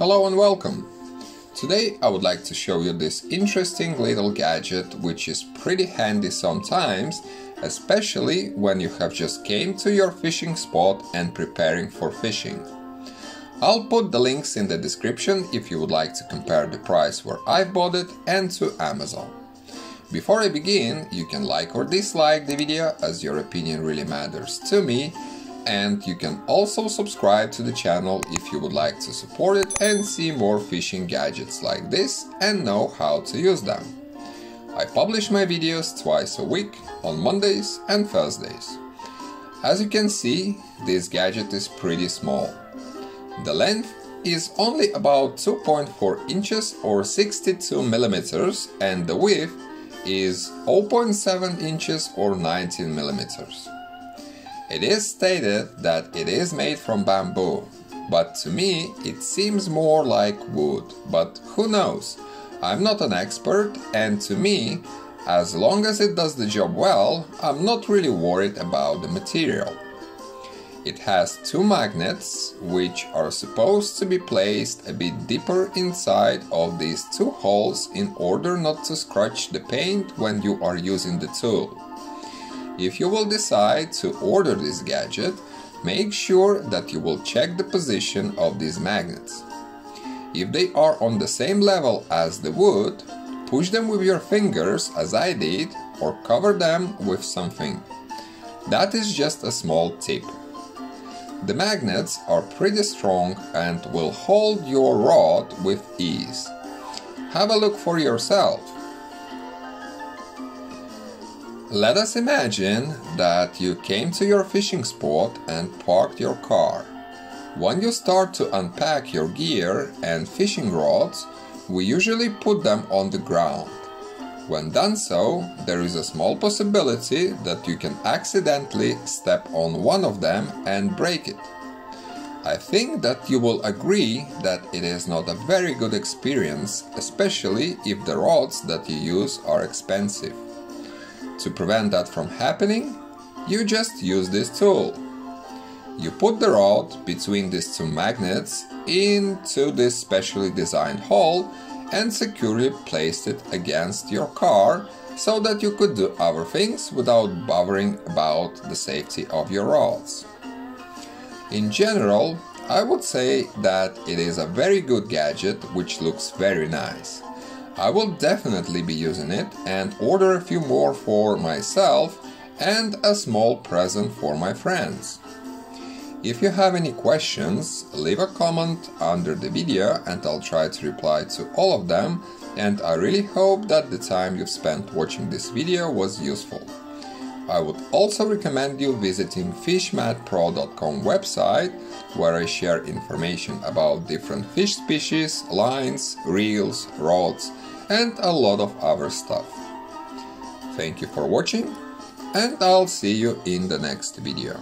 Hello and welcome! Today I would like to show you this interesting little gadget which is pretty handy sometimes, especially when you have just came to your fishing spot and preparing for fishing. I'll put the links in the description if you would like to compare the price where I bought it and to Amazon. Before I begin, you can like or dislike the video as your opinion really matters to me and you can also subscribe to the channel if you would like to support it and see more fishing gadgets like this and know how to use them. I publish my videos twice a week on Mondays and Thursdays. As you can see, this gadget is pretty small. The length is only about 2.4 inches or 62 millimeters and the width is 0.7 inches or 19 millimeters. It is stated that it is made from bamboo, but to me it seems more like wood, but who knows? I'm not an expert and to me, as long as it does the job well, I'm not really worried about the material. It has two magnets, which are supposed to be placed a bit deeper inside of these two holes in order not to scratch the paint when you are using the tool. If you will decide to order this gadget, make sure that you will check the position of these magnets. If they are on the same level as the wood, push them with your fingers as I did or cover them with something. That is just a small tip. The magnets are pretty strong and will hold your rod with ease. Have a look for yourself. Let us imagine that you came to your fishing spot and parked your car. When you start to unpack your gear and fishing rods, we usually put them on the ground. When done so, there is a small possibility that you can accidentally step on one of them and break it. I think that you will agree that it is not a very good experience, especially if the rods that you use are expensive. To prevent that from happening, you just use this tool. You put the rod between these two magnets into this specially designed hole and securely placed it against your car so that you could do other things without bothering about the safety of your rods. In general, I would say that it is a very good gadget which looks very nice. I will definitely be using it and order a few more for myself and a small present for my friends. If you have any questions, leave a comment under the video and I'll try to reply to all of them and I really hope that the time you've spent watching this video was useful. I would also recommend you visiting fishmadpro.com website where I share information about different fish species, lines, reels, rods and a lot of other stuff. Thank you for watching and I'll see you in the next video.